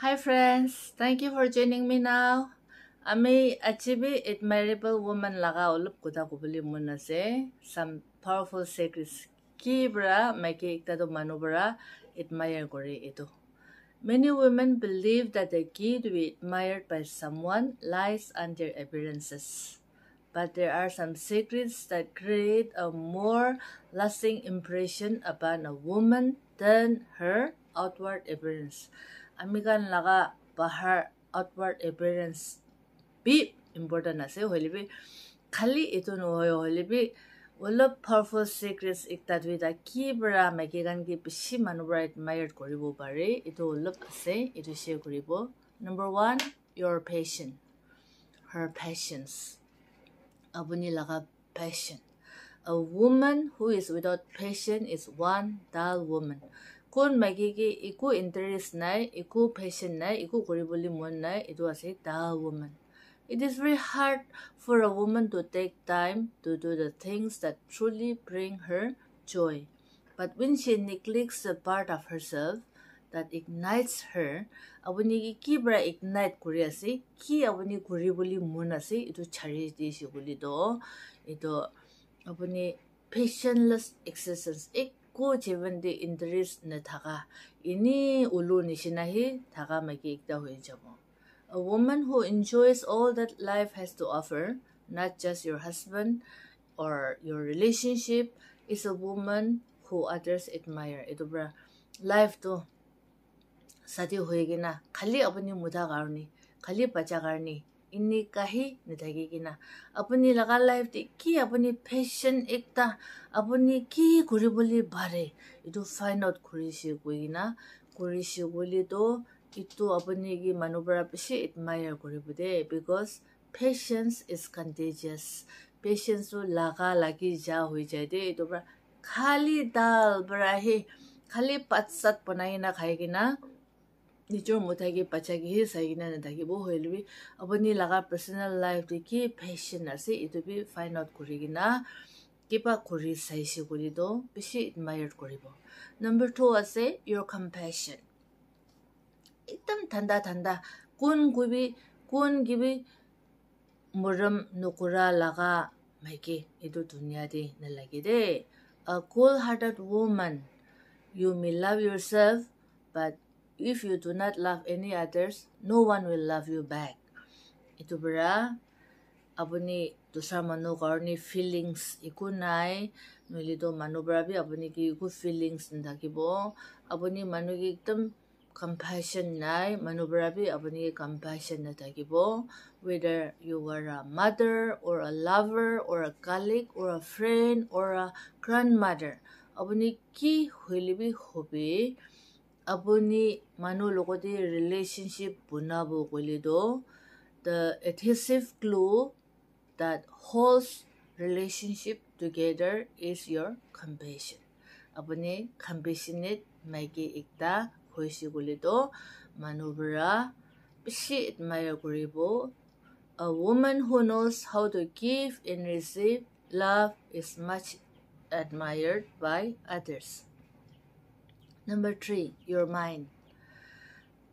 Hi friends, thank you for joining me now. Ami achieve admirable woman laga ulup kuda kubuli muna se some powerful secrets ki bra make ikta do manubra admire kore ito. Many women believe that the key to be admired by someone lies under appearances. But there are some secrets that create a more lasting impression upon a woman than her outward appearance. আমিকান লগা পাহাৰ outward appearance B important আছে হ'লেবি খালী এইটো নহয় হ'লেবি অলপ ফৰফল secrets একটা দুইটা কি পৰা মাইকী গান কি বেছি মানুহ পৰা এডমায়াৰ কৰিব পাৰে এইটো অলপ আছে এইটো শ্বেয়াৰ কৰিব number one your fashion her fashions আপুনি লগা passion a woman who is without passion is one dull woman কোন মাইকীকে একো ইণ্টাৰেষ্ট নাই একো ফেশ্বন নাই একো কৰিবলৈ মন নাই এইটো আছে the woman it is very hard for a woman to take time to do the things that truly bring her joy but when she neglects the part of her self that ignites her আপুনি কি পৰা ignite কৰি আছে কি আপুনি কৰিবলৈ মন আছে এইটো চাৰি দিছে বুলিতো এইটো আপুনি ফেশ্বনলেছ এক্সাৰচাইজ এক ko cheven de interest na thaka ini ulu ni shinahi thaka maki ekta hoi jabo a woman who enjoys all that life has to offer not just your husband or your relationship is a woman who others admire ito bra life to sati hoye gina khali apni mudha garni khali pacha garni इन्नी काही निथागी किना अपनी लगा life ती की अपनी fashion एकता, अपनी की घुरी बोली बारे इतो फाइंड आउट घुरी से कोई ना घुरी बोली तो इतो अपनी की मनोबरा पिछे एडमायर घुरी बुदे because patience is contagious patience तो लगा लगी जा हुई जाए दे। खाली दाल बरा है, खाली पत्सत बनाई ना खाएगी ना। nicho 못하게 바차기 해사이나 다기 뭐 헬비 아버니 라가 퍼스널 라이프 되기 패션 알세 이도비 파인 아웃 고리기나 기바 고리 사이시 고리도 비시 인마이어 고리보 넘버 2 아세 your compassion 일단 단다 단다 군 구비 군 기비 모름 누구라 라가 마이게 이도 두니아데 날라게데 a cool hearted woman you may love yourself but if you do not love any others, no one will love you back. Itu bra, abuni to sama no karni feelings ikunai, nuli to manu brabi abuni ki feelings nda kibo, abuni manu ki compassion nai, manu brabi abuni compassion nda whether you were a mother or a lover or a colleague or a friend or a grandmother, abuni ki huli bi hobi abuni manu loko relationship buna bo kuli the adhesive glue that holds relationship together is your compassion. abuni compassionate maiki ikta khoisi kuli do manu bra pisi admire kuri a woman who knows how to give and receive love is much admired by others. Number three, your mind.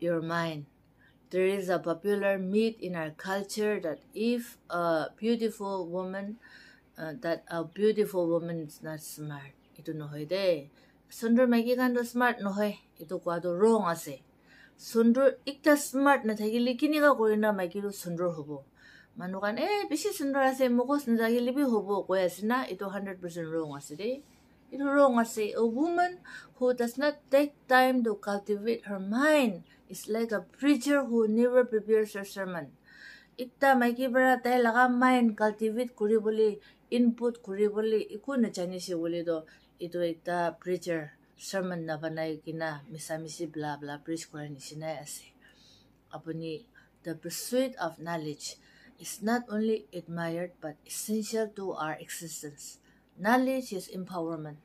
Your mind. There is a popular myth in our culture that if a beautiful woman, uh, that a beautiful woman is not smart. Ito nohoy de. Sundur magikan do smart nohoy. Ito kwado wrong ase. Sundur ikta smart na thagili kini ka kuri na magiru sundur hobo. Manukan eh bisi sundur ase mukos na thagili bi hobo. Kuya sina ito 100% wrong ase de. Ito wrong I say a woman who does not take time to cultivate her mind is like a preacher who never prepares her sermon. Ikta may kibara tayo laga mind cultivate kuri input kuri boli, iku na boli do, ito ikta preacher sermon na banay kina misamisi bla bla preach kura ni sinay ase. Apuni, the pursuit of knowledge is not only admired but essential to our existence. Knowledge is empowerment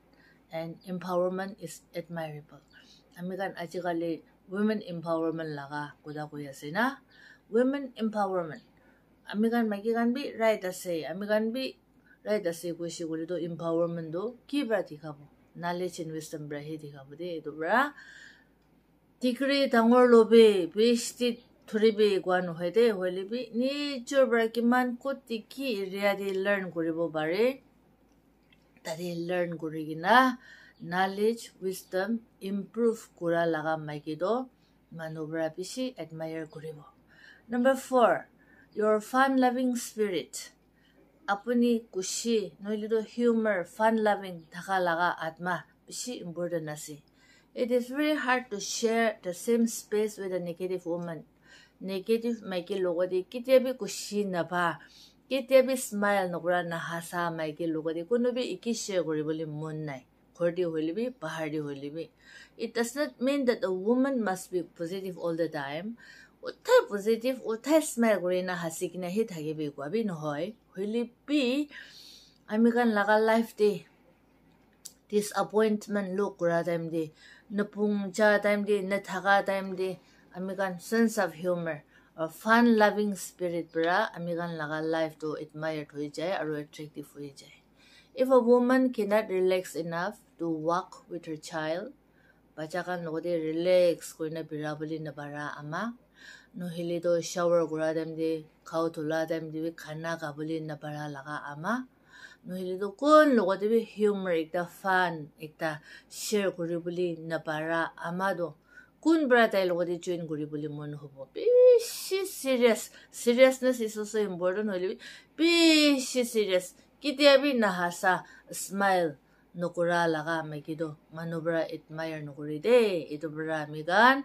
and empowerment is admirable amigan ajikali women empowerment laga kuda kuya sina women empowerment amigan magigan bi right ase amigan bi right ase ko siguri do empowerment do ki bra dikhabo knowledge and wisdom bra he dikhabo de do bra tikri dangor lobe besti thuribe gwan hoide holibi ni chobra kiman ko tiki ready learn koribo bare tari learn korigina knowledge wisdom improve kura laga maikido manubra bishi admire koribo number 4 your fun loving spirit apuni kushi noilido humor fun loving thaka laga atma bishi important ase it is very hard to share the same space with a negative woman negative maiki logodi kite bi kushi na কেতিয়াবি smile নকৰা নাহাচা মাইকী লগতে কোনোবি ইকি share কৰিবলৈ মন নাই। ঘৰতে হৈ পাহাৰ দি হৈ ল'বি it does not mean that the woman must be positive all the time উঠাই পজিটিভ উঠাই স্মাইল কৰি না হাঁচি কিনে সেই থাকিবি কোৱাবি নহয়। হৈ ল'বি আমি কাৰণ লাগা লাইফ দে ডিছ এপইণ্টমেণ্ট লগ কৰা টাইম দে নপুং যা টাইম দে নথকা টাইম দে আমি কাৰণ sense of humour fun loving spirit পৰা আমি গান লগা লাইফটো এডমায়াৰ্ড হৈ যায় আৰু এট্ৰেক্টিভ হৈ যায় if a woman can not relax enough to walk with her child বাচ্চা গান লগতে ৰিলেক্স কৰি বিৰা বুলি নাবাৰা আমাক নহ'লে তো শ্বাৱাৰ কৰা টাইম দি খাওঁ ধোলা টাইম দিবি খানা খাবলৈ নাপাৰা লগা আমাক নহ'লে তো কোন লগতে বি হিউমাৰ এটা ফান এটা শ্বেয়াৰ কৰিবলৈ নাপাৰা আমাতো কোন ব্ৰাদাইৰ লগতে জইন কৰিবলৈ মন হ'ব বেছি serious seriousness is so' important হ'লে বেছি চিৰিয়াছ কেতিয়াবি নাহাচা স্মাইল নকৰা লগা মাইকীটো মানুহ পৰা এডমায়াৰ নকৰি দেই এইটো পৰা আমি গান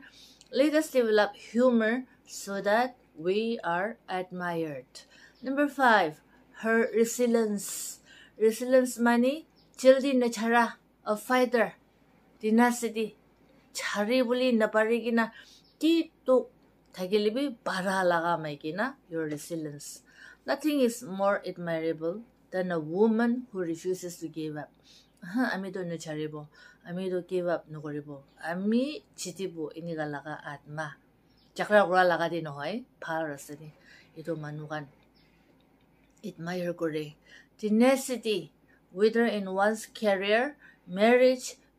let us develop humour so' that we are admired number five her resilience resilience মানি চিল দি Natura O fighter tenacity chari buli naparigina, ki to thagilibi bara laga maikina, your resilience. Nothing is more admirable than a woman who refuses to give up. আমি তো নচাৰিব আমি তো give up নকৰিব আমি জিতিব এনেকুৱা লগা আত্মা চাকৰা কৰা লগা দি নহয় ভাল আছে নি এইটো মানুহখন এডমায়াৰ কৰে tenacity whether in one's career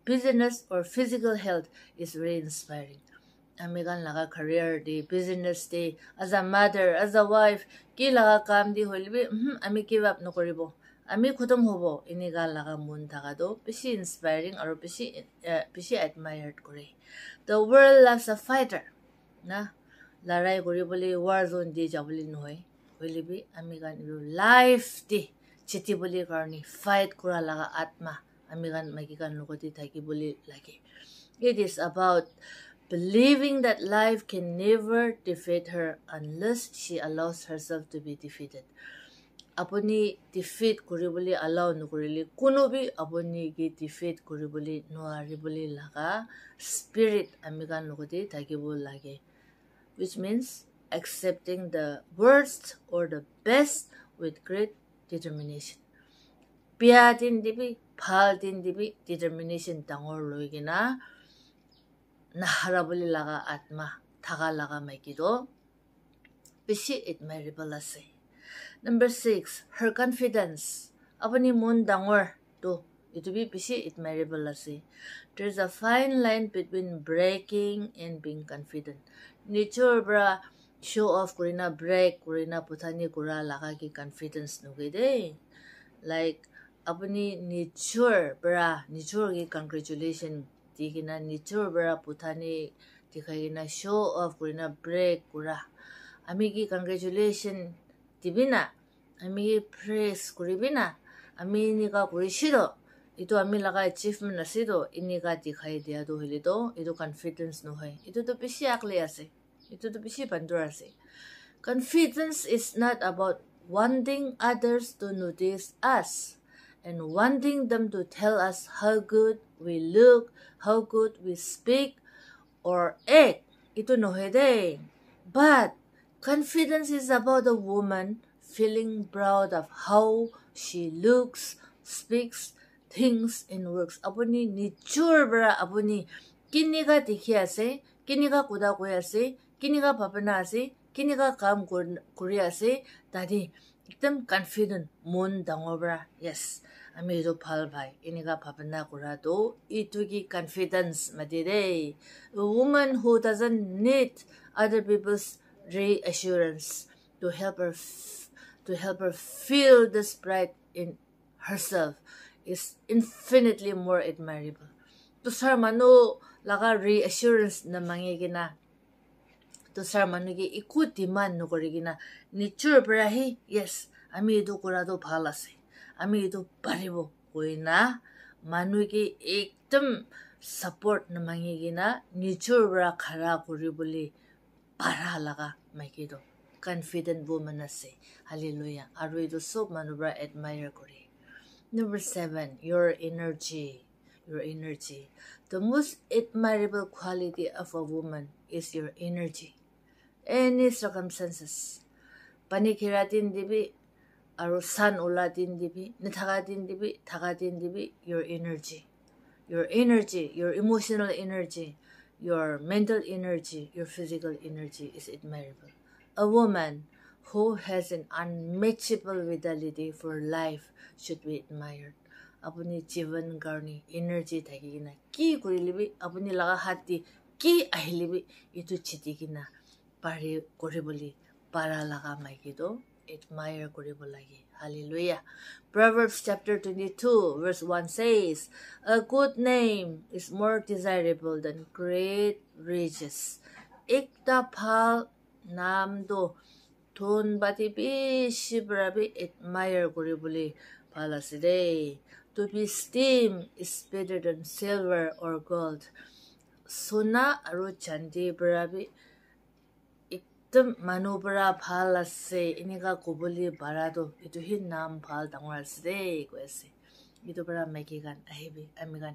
business or physical health is very inspiring আমি গান লগা career the business the as a mother as a wife কি লগা কাম দি হ'লে আমি গিভ আপ নকৰিব আমি খতম হ'ব এনেকুৱা লগা মন থকাটো বেছি ইনস্পায়াৰিং আৰু বেছি বেছি এডমায়াৰ্ড কৰে the world loves a fighter না লৰাই কৰিবলৈ ৱাৰ জোন দি যাবলৈ নহয় হ'লেবি আমি গান লাইফ দি জিতিবলৈ কাৰণে ফাইট কৰা লগা আত্মা আমি গান মাইকী গান লগতে থাকিবলৈ লাগে it is about believing that life can never defeat her unless she allows herself to be defeated. আপুনি ডিফিট কৰিবলৈ এলাউ নকৰিলে কোনো বি আপুনি কি ডিফিট কৰিবলৈ নোৱাৰিবলৈ লগা স্পিৰিট আমি কাৰণ লগতে থাকিব লাগে which means accepting the worst or the best with great determination. Pia din dibi, phal din dibi, determination tangor loy gina, naharabuli laga atma, thaga laga maikido, bishi admirable ase. Number six, her confidence. Apani mun dangor to, ito bi bishi admirable ase. There's a fine line between breaking and being confident. nature bra show off kurina break kurina puthani kura laga ki confidence nu ge de like আপুনি নিজৰ পৰা নিজৰ কি congratulation দি কিনে নিজৰ পৰা পুথানি দেখাই কিনে শ্ব অফ কৰি না ব্ৰেক কৰা আমি কি কংগ্ৰেচুলেশ্যন দিবি না আমি কি ফ্ৰেছ কৰিবি না আমি এনেকুৱা কৰিছিলোঁ এইটো আমি লগা এচিভমেণ্ট আছিলোঁ এনেকুৱা দেখাই দিয়াটো হ'লেতো এইটো কনফিডেঞ্চ নহয় এইটোতো বেছি আকলে আছে এইটোতো বেছি ভাণ্ডৰ আছে confidence is not about wanting others to notice us and wanting them to tell us how good we look how good we speak or act. Itu no but confidence is about a woman feeling proud of how she looks speaks things in works. Apuni nichur bra apuni. Kiniga dikhi ase kiniga kuda koi ase kiniga papana ase kiniga kam kuri ase tadi एकदम confident मन दङब्रा yes हामीहरू फल भाइ यिनीका भावना कुरा दो इटुकी confidence माथि रे woman who doesn't need other people's reassurance to help her to help her feel this pride in herself is infinitely more admirable. To sar mano laga reassurance na mangigina manu ki iku demand no korigina nichur brahi yes আমি এইটো কৰাটো ভাল আছে আমি এইটো পাৰিব কৈ না মানুহকে একদম ছাপৰ্ট নামাঙি কিনা নিজৰ পৰা খাৰা কৰিবলৈ পাৰা লগা মাইকীটো কনফিডেণ্ট ৱমেন আছে হালি লৈয়া আৰু এইটো চব মানুহৰ পৰা এডমায়াৰ কৰে number seven your energy your energy the most admirable quality of a woman is your energy any চাৰ্কামষ্টেঞ্চেছ পানী খেৰা দিন দিবি আৰু চান ওলা দিন দিবি নাথাকা দিন দিবি থাকা দিন দিবি your energy your energy your emotional energy your mental energy your physical energy is admirable a woman who has an unmatchable vitality for life should be admired আপুনি জীৱন কাৰণে এনাৰ্জি থাকি কিনা কি কৰিলিবি আপুনি লগা হাত দি কি আহিলিবি এইটো চিটি কিনা পাৰি কৰিবলৈ পাৰা লগা মাইকীটো admire কৰিব লাগে hallelujah proverbs chapter 22 verse 1 says a good name is more desirable than great riches ekta phal নাম do ধন বাতি বেছি বৰাবি admire কৰিবলৈ ভাল আছে দেই to be steam is better than silver or gold সোণা আৰু চান্দি বৰাবি একদম মানুহ পৰা ভাল আছে এনেকুৱা ক'বলৈ পাৰাটো এইটো সি নাম ভাল ডাঙৰ আছে দেই কৈ আছে এইটোৰ পৰা মাইকী গান আহিবি আমি গান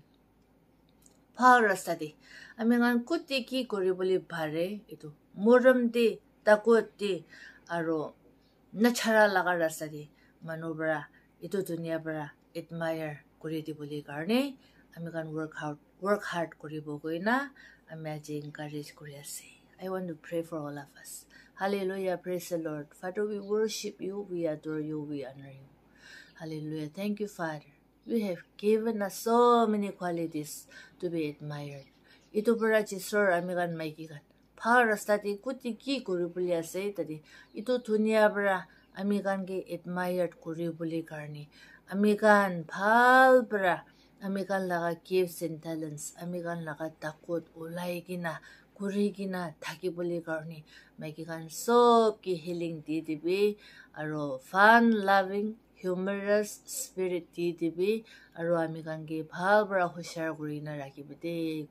ভাল ৰাস্তা দি আমি গান কুটি কি কৰিবলৈ পাৰে এইটো মৰম দি তাকুত দি আৰু নাচাৰা লগা ৰাস্তা দি মানুহ পৰা এইটো ধুনীয়া পৰা এডমায়াৰ কৰি দিবলৈ কাৰণে আমি গান ৱৰ্ক হাৰ্ড ৱৰ্ক হাৰ্ড কৰিব গৈ না আমি আজি এনকাৰেজ কৰি আছে I want to pray for all of us. Hallelujah. Praise the Lord. Father, we worship you, we adore you, we honor you. Hallelujah. Thank you, Father. You have given us so many qualities to be admired. Ito para maikigan. Para stati kuti ki kuribuli ase tadi. Ito tunia para amigan ke admired kuribuli karni. Amigan phal para amigan laga gifts and talents. Amigan laga takot ulay gina. ঘূৰিকিনা থাকিবলৈ কাৰণে মাইকীখন চব কি healing দি দিবি আৰু ফান loving হিউমাৰাছ spirit দি দিবি আৰু আমি কানকি ভাল পৰা হুঁচিয়াৰ কৰি ৰাখিবি দেই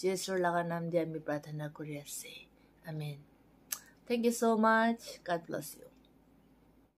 জেচৰ লগা নাম দি আমি প্ৰাৰ্থনা কৰি আছে amen thank you God bless you